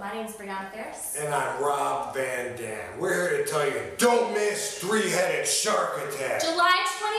My name is Brianna Ferris. And I'm Rob Van Dam. We're here to tell you don't miss Three Headed Shark Attack. July 20th